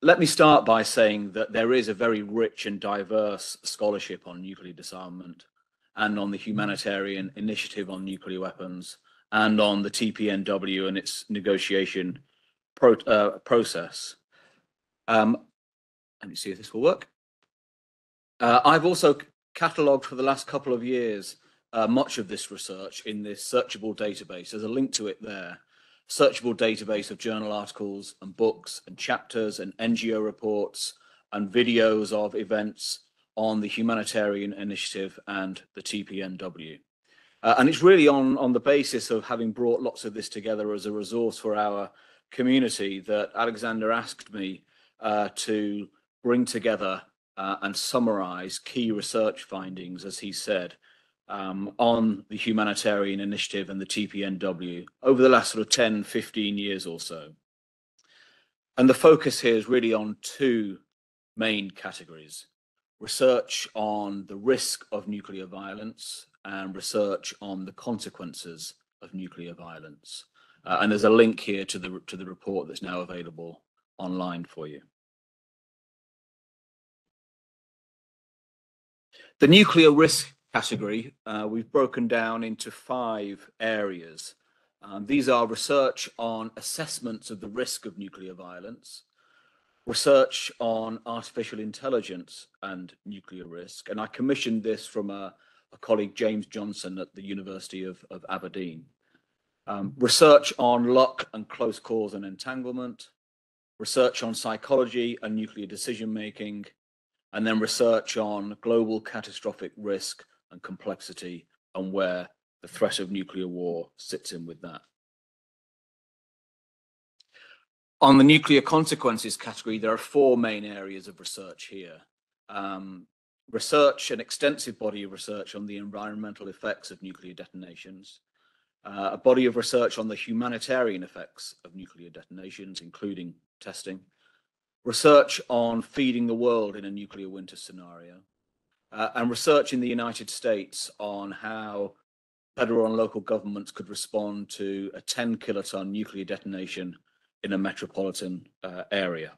let me start by saying that there is a very rich and diverse scholarship on nuclear disarmament and on the humanitarian initiative on nuclear weapons and on the TPNW and its negotiation pro uh, process. Um, let me see if this will work. Uh, I've also catalogued for the last couple of years uh, much of this research in this searchable database. There's a link to it there. Searchable database of journal articles and books and chapters and NGO reports and videos of events on the humanitarian initiative and the TPNW. Uh, and it's really on, on the basis of having brought lots of this together as a resource for our community that Alexander asked me uh, to bring together uh, and summarize key research findings, as he said, um, on the humanitarian initiative and the TPNW over the last sort of 10, 15 years or so. And the focus here is really on two main categories. Research on the risk of nuclear violence and research on the consequences of nuclear violence. Uh, and there's a link here to the, to the report that's now available online for you. The nuclear risk category, uh, we've broken down into five areas. Um, these are research on assessments of the risk of nuclear violence, research on artificial intelligence and nuclear risk. And I commissioned this from a, a colleague, James Johnson at the University of, of Aberdeen. Um, research on luck and close calls and entanglement, research on psychology and nuclear decision making, and then research on global catastrophic risk and complexity and where the threat of nuclear war sits in with that. On the nuclear consequences category, there are four main areas of research here. Um, research, an extensive body of research on the environmental effects of nuclear detonations, uh, a body of research on the humanitarian effects of nuclear detonations, including testing, research on feeding the world in a nuclear winter scenario, uh, and research in the United States on how federal and local governments could respond to a 10 kiloton nuclear detonation in a metropolitan uh, area.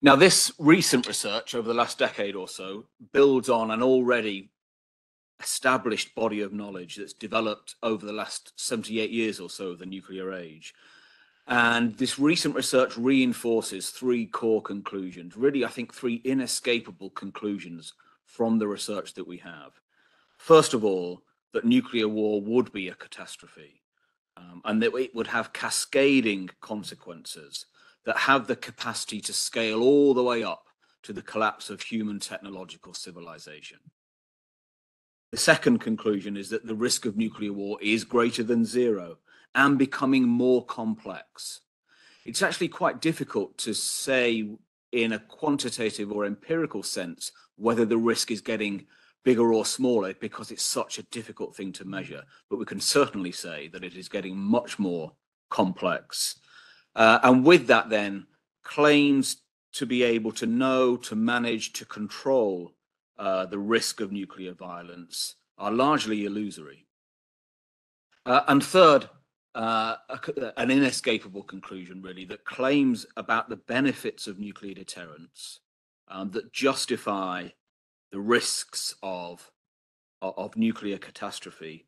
Now, this recent research over the last decade or so builds on an already established body of knowledge that's developed over the last 78 years or so of the nuclear age. And this recent research reinforces three core conclusions, really, I think, three inescapable conclusions from the research that we have. First of all, that nuclear war would be a catastrophe um, and that it would have cascading consequences that have the capacity to scale all the way up to the collapse of human technological civilization. The second conclusion is that the risk of nuclear war is greater than zero and becoming more complex. It's actually quite difficult to say in a quantitative or empirical sense whether the risk is getting bigger or smaller because it's such a difficult thing to measure. But we can certainly say that it is getting much more complex. Uh, and with that, then, claims to be able to know, to manage, to control uh, the risk of nuclear violence are largely illusory. Uh, and third, uh, an inescapable conclusion, really, that claims about the benefits of nuclear deterrence um, that justify the risks of, of, of, nuclear catastrophe,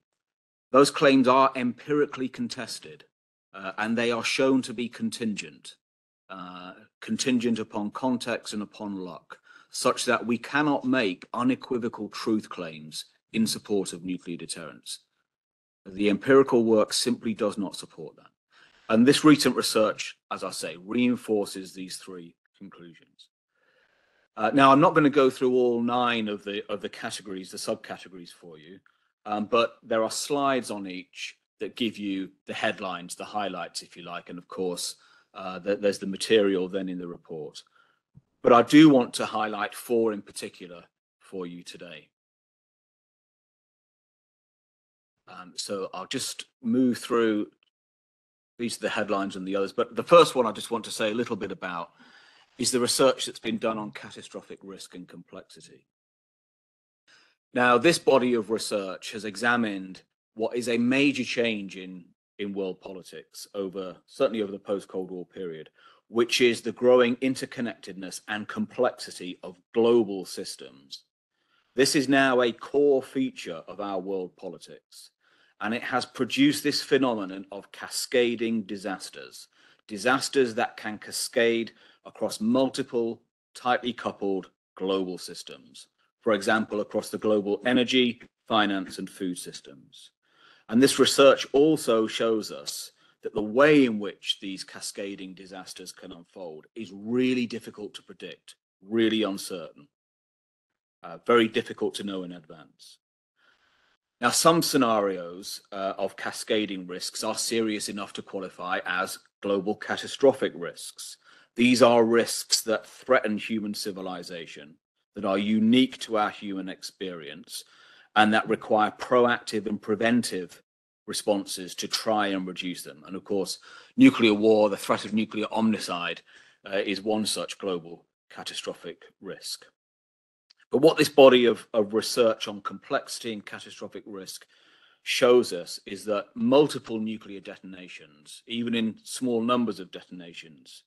those claims are empirically contested uh, and they are shown to be contingent, uh, contingent upon context and upon luck such that we cannot make unequivocal truth claims in support of nuclear deterrence. The empirical work simply does not support that. And this recent research, as I say, reinforces these three conclusions. Uh, now, I'm not going to go through all nine of the of the categories, the subcategories for you, um, but there are slides on each that give you the headlines, the highlights, if you like, and of course, uh, the, there's the material then in the report. But I do want to highlight four in particular for you today. Um, so I'll just move through these are the headlines and the others. But the first one I just want to say a little bit about is the research that's been done on catastrophic risk and complexity. Now, this body of research has examined what is a major change in in world politics over certainly over the post-Cold War period, which is the growing interconnectedness and complexity of global systems. This is now a core feature of our world politics, and it has produced this phenomenon of cascading disasters, disasters that can cascade across multiple, tightly coupled global systems. For example, across the global energy, finance, and food systems. And this research also shows us that the way in which these cascading disasters can unfold is really difficult to predict, really uncertain, uh, very difficult to know in advance. Now, some scenarios uh, of cascading risks are serious enough to qualify as global catastrophic risks. These are risks that threaten human civilization, that are unique to our human experience, and that require proactive and preventive responses to try and reduce them. And of course, nuclear war, the threat of nuclear omnicide, uh, is one such global catastrophic risk. But what this body of, of research on complexity and catastrophic risk shows us is that multiple nuclear detonations, even in small numbers of detonations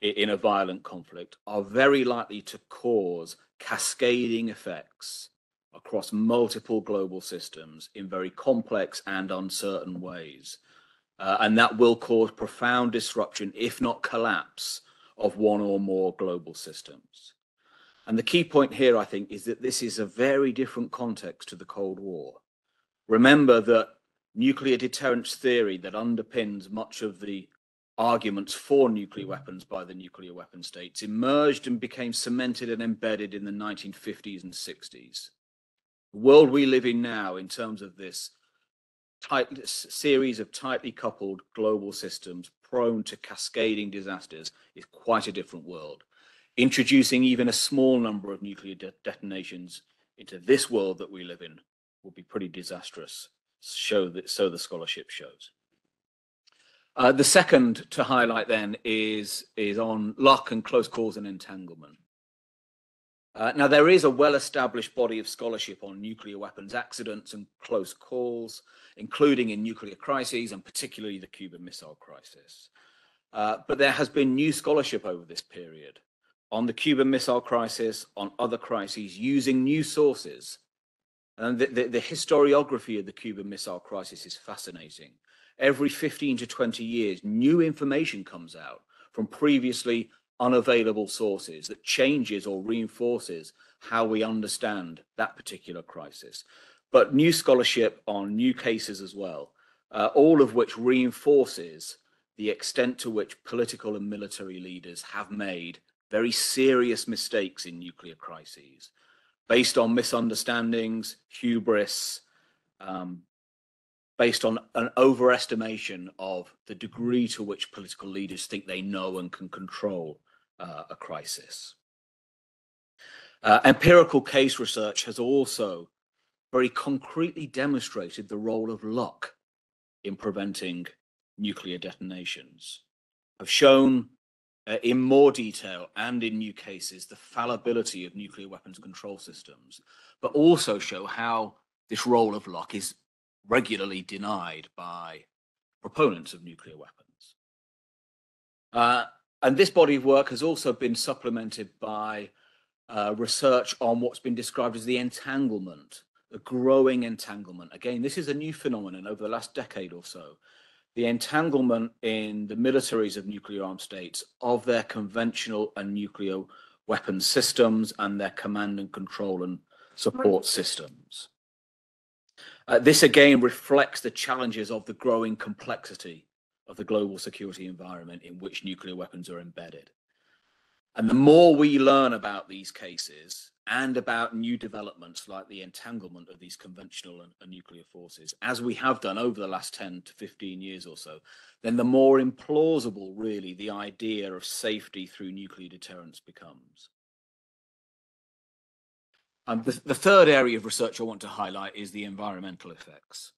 in a violent conflict, are very likely to cause cascading effects across multiple global systems in very complex and uncertain ways. Uh, and that will cause profound disruption, if not collapse, of one or more global systems. And the key point here, I think, is that this is a very different context to the Cold War. Remember that nuclear deterrence theory that underpins much of the arguments for nuclear weapons by the nuclear weapon states emerged and became cemented and embedded in the 1950s and 60s. The world we live in now, in terms of this tight series of tightly coupled global systems prone to cascading disasters, is quite a different world. Introducing even a small number of nuclear de detonations into this world that we live in will be pretty disastrous. Show that, so the scholarship shows. Uh, the second to highlight then is, is on luck and close calls and entanglement. Uh, now, there is a well-established body of scholarship on nuclear weapons accidents and close calls, including in nuclear crises and particularly the Cuban Missile Crisis. Uh, but there has been new scholarship over this period on the Cuban Missile Crisis, on other crises, using new sources. And the, the, the historiography of the Cuban Missile Crisis is fascinating. Every 15 to 20 years, new information comes out from previously unavailable sources that changes or reinforces how we understand that particular crisis. But new scholarship on new cases as well, uh, all of which reinforces the extent to which political and military leaders have made very serious mistakes in nuclear crises based on misunderstandings, hubris, um, based on an overestimation of the degree to which political leaders think they know and can control uh, a crisis. Uh, empirical case research has also very concretely demonstrated the role of luck in preventing nuclear detonations, have shown uh, in more detail and in new cases the fallibility of nuclear weapons control systems, but also show how this role of luck is regularly denied by proponents of nuclear weapons. Uh, and this body of work has also been supplemented by uh, research on what's been described as the entanglement, the growing entanglement. Again, this is a new phenomenon over the last decade or so. The entanglement in the militaries of nuclear armed states of their conventional and nuclear weapons systems and their command and control and support systems. Uh, this again reflects the challenges of the growing complexity of the global security environment in which nuclear weapons are embedded. And the more we learn about these cases and about new developments like the entanglement of these conventional and, and, nuclear forces, as we have done over the last 10 to 15 years or so, then the more implausible really the idea of safety through nuclear deterrence becomes. Um, the, the third area of research I want to highlight is the environmental effects.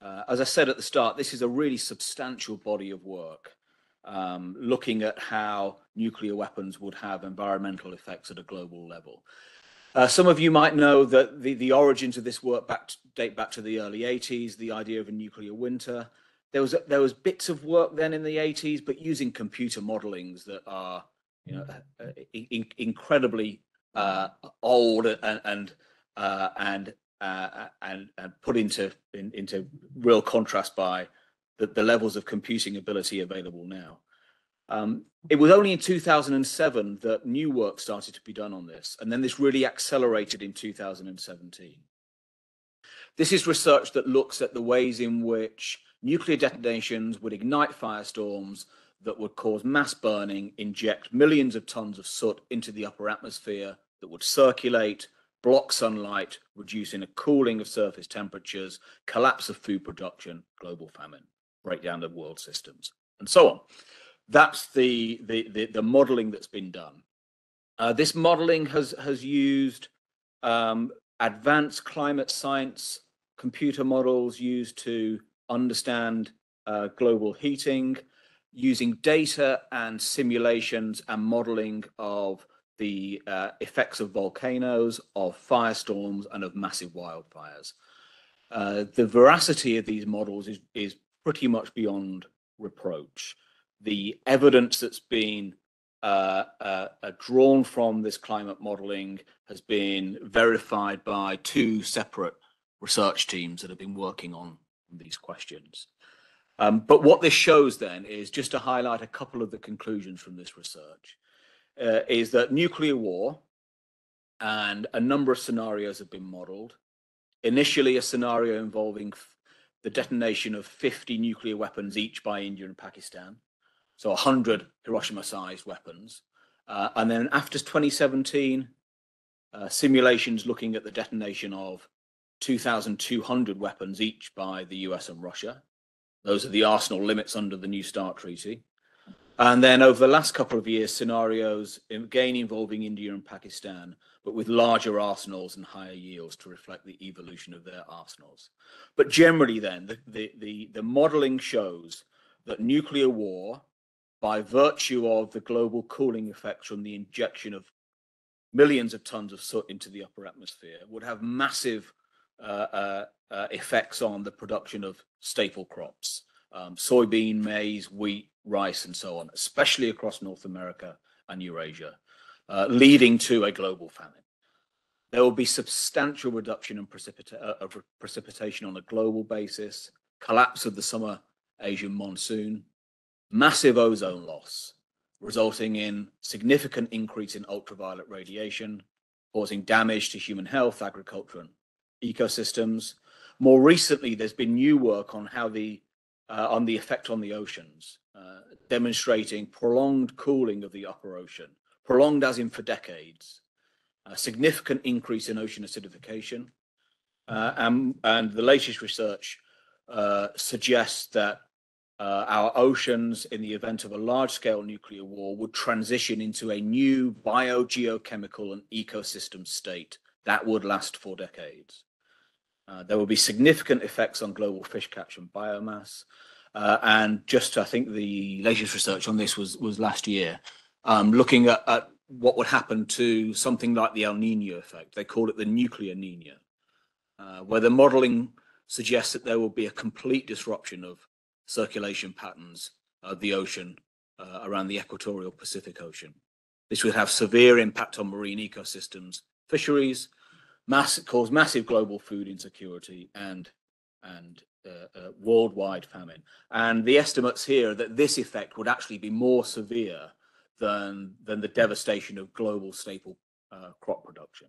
Uh, as I said at the start, this is a really substantial body of work um, looking at how nuclear weapons would have environmental effects at a global level. Uh, some of you might know that the, the origins of this work back to, date back to the early 80s, the idea of a nuclear winter. there was there was bits of work then in the 80s, but using computer modelings that are you know uh, in, incredibly uh, old and and uh, and, uh, and and put into in, into real contrast by the, the levels of computing ability available now. Um, it was only in 2007 that new work started to be done on this, and then this really accelerated in 2017. This is research that looks at the ways in which nuclear detonations would ignite firestorms that would cause mass burning, inject millions of tons of soot into the upper atmosphere that would circulate, block sunlight, reducing a cooling of surface temperatures, collapse of food production, global famine, breakdown of world systems, and so on. That's the, the, the, the modeling that's been done. Uh, this modeling has, has used um, advanced climate science computer models used to understand uh, global heating, using data and simulations and modeling of the uh, effects of volcanoes, of firestorms, and of massive wildfires. Uh, the veracity of these models is, is pretty much beyond reproach. The evidence that's been uh, uh, uh, drawn from this climate modeling has been verified by two separate research teams that have been working on these questions. Um, but what this shows then is just to highlight a couple of the conclusions from this research uh, is that nuclear war and a number of scenarios have been modeled. Initially, a scenario involving the detonation of 50 nuclear weapons each by India and Pakistan, so 100 Hiroshima sized weapons. Uh, and then after 2017, uh, simulations looking at the detonation of 2,200 weapons each by the US and Russia. Those are the arsenal limits under the New START Treaty. And then over the last couple of years, scenarios again involving India and Pakistan, but with larger arsenals and higher yields to reflect the evolution of their arsenals. But generally, then, the, the, the, the modeling shows that nuclear war, by virtue of the global cooling effects from the injection of millions of tons of soot into the upper atmosphere, would have massive uh, uh, uh, effects on the production of staple crops, um, soybean, maize, wheat, rice, and so on, especially across North America and Eurasia, leading to a global famine. There will be substantial reduction in precipita of precipitation on a global basis, collapse of the summer Asian monsoon, massive ozone loss, resulting in significant increase in ultraviolet radiation, causing damage to human health, agriculture, and ecosystems. More recently, there's been new work on how the uh, on the effect on the oceans, uh, demonstrating prolonged cooling of the upper ocean, prolonged as in for decades, a significant increase in ocean acidification, uh, and, and, the latest research uh, suggests that uh, our oceans, in the event of a large-scale nuclear war, would transition into a new biogeochemical and ecosystem state that would last for decades. Uh, there will be significant effects on global fish catch and biomass. Uh, and just, I think the latest research on this was was last year, um, looking at, at, what would happen to something like the El Nino effect. They call it the nuclear Nino, uh, where the modelling suggests that there will be a complete disruption of circulation patterns of the ocean uh, around the equatorial Pacific Ocean. This would have severe impact on marine ecosystems, fisheries, mass cause massive global food insecurity and and uh, uh, worldwide famine. And the estimates here that this effect would actually be more severe than than the devastation of global staple uh, crop production.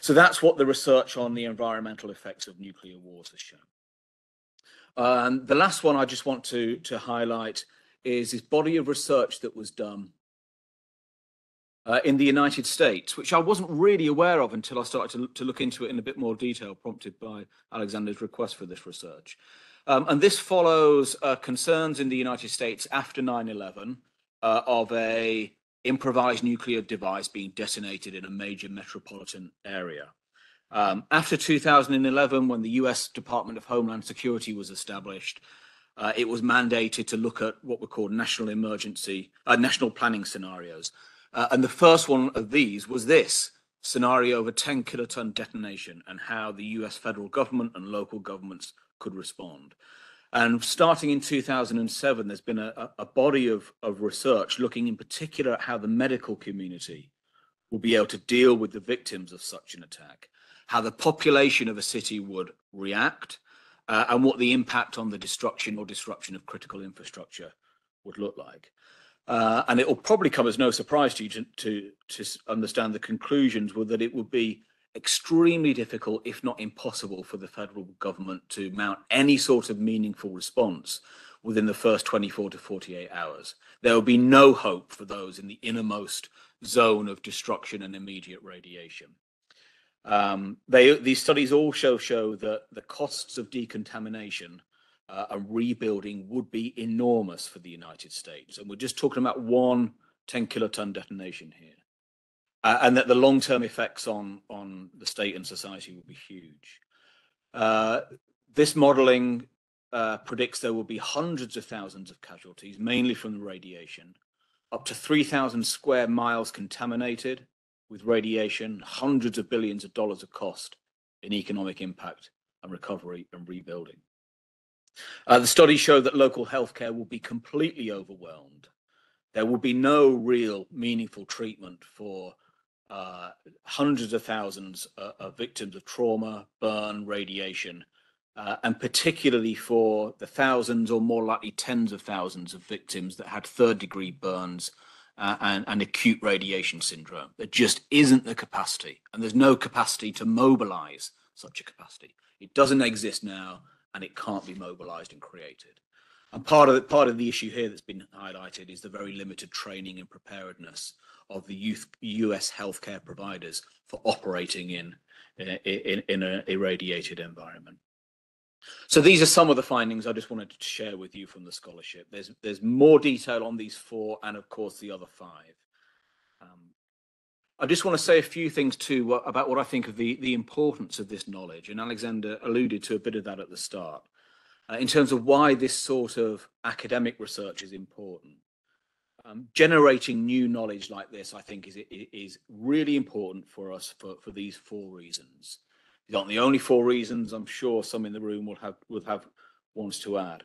So that's what the research on the environmental effects of nuclear wars has shown. Um, the last one I just want to to highlight is this body of research that was done uh, in the United States, which I wasn't really aware of until I started to, to, look into it in a bit more detail, prompted by Alexander's request for this research. Um, and this follows uh, concerns in the United States after 9-11 uh, of a improvised nuclear device being detonated in a major metropolitan area. Um, after 2011, when the US Department of Homeland Security was established, uh, it was mandated to look at what were called national emergency, uh, national planning scenarios. Uh, and the first one of these was this scenario of a 10 kiloton detonation and how the US federal government and local governments could respond. And starting in 2007, there's been a, a body of, of research looking in particular at how the medical community will be able to deal with the victims of such an attack, how the population of a city would react, uh, and what the impact on the destruction or disruption of critical infrastructure would look like. Uh, and it will probably come as no surprise to you to, to, to understand the conclusions were that it would be extremely difficult, if not impossible, for the federal government to mount any sort of meaningful response within the first 24 to 48 hours. There will be no hope for those in the innermost zone of destruction and immediate radiation. Um, they, these studies also show that the costs of decontamination uh, and rebuilding would be enormous for the United States. And we're just talking about one 10 kiloton detonation here uh, and that the long-term effects on on the state and society will be huge. Uh, this modelling uh, predicts there will be hundreds of thousands of casualties, mainly from the radiation, up to 3,000 square miles contaminated with radiation, hundreds of billions of dollars of cost in economic impact and recovery and rebuilding. Uh, the studies show that local healthcare will be completely overwhelmed. There will be no real meaningful treatment for uh, hundreds of thousands uh, of victims of trauma, burn, radiation, uh, and particularly for the thousands or more likely tens of thousands of victims that had third degree burns uh, and, and, acute radiation syndrome. There just isn't the capacity, and there's no capacity to mobilize such a capacity. It doesn't exist now, and it can't be mobilized and created. And part of the, part of the issue here that's been highlighted is the very limited training and preparedness of the youth, US healthcare providers for operating in, in, in an irradiated environment. So these are some of the findings I just wanted to share with you from the scholarship. There's there's more detail on these four and of course the other five. Um, I just want to say a few things too about what I think of the the importance of this knowledge, and Alexander alluded to a bit of that at the start, uh, in terms of why this sort of academic research is important. Um, generating new knowledge like this, I think, is is really important for us for, for these four reasons. Aren't the only four reasons. I'm sure some in the room will have will have ones to add.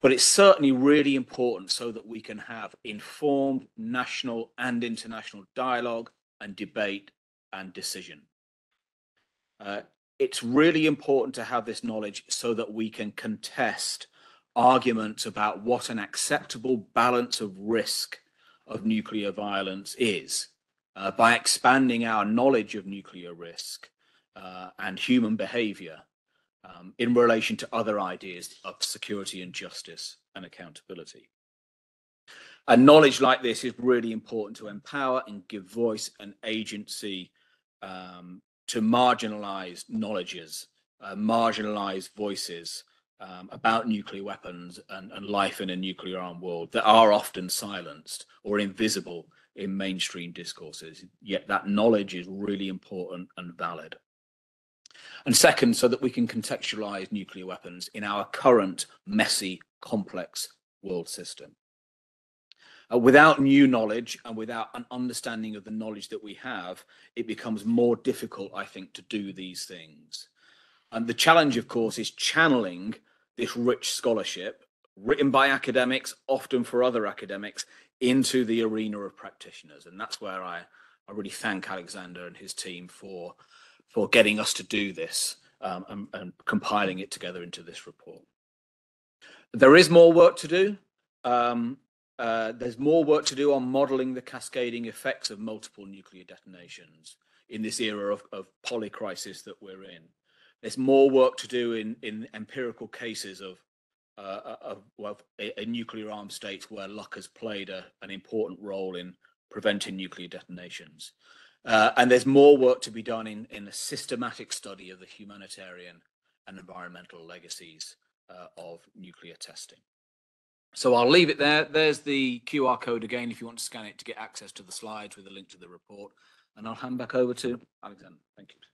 But it's certainly really important so that we can have informed national and international dialogue and debate and decision. Uh, it's really important to have this knowledge so that we can contest arguments about what an acceptable balance of risk of nuclear violence is uh, by expanding our knowledge of nuclear risk uh, and human behavior um, in relation to other ideas of security and justice and accountability. And knowledge like this is really important to empower and give voice and agency um, to marginalized knowledges, uh, marginalized voices um, about nuclear weapons and, and life in a nuclear armed world that are often silenced or invisible in mainstream discourses. Yet that knowledge is really important and valid. And second, so that we can contextualize nuclear weapons in our current messy, complex world system. Uh, without new knowledge and without an understanding of the knowledge that we have, it becomes more difficult, I think, to do these things. And the challenge, of course, is channeling this rich scholarship written by academics, often for other academics, into the arena of practitioners. And that's where I, I really thank Alexander and his team for, for getting us to do this um, and, and, compiling it together into this report. There is more work to do. Um, uh, there's more work to do on modeling the cascading effects of multiple nuclear detonations in this era of, of polycrisis that we're in. There's more work to do in, in empirical cases of, uh, of, of a, a, nuclear armed state where luck has played a, an important role in preventing nuclear detonations. Uh, and there's more work to be done in, in a systematic study of the humanitarian and environmental legacies uh, of nuclear testing. So I'll leave it there. There's the QR code again if you want to scan it to get access to the slides with a link to the report. And I'll hand back over to Alexander. Thank you.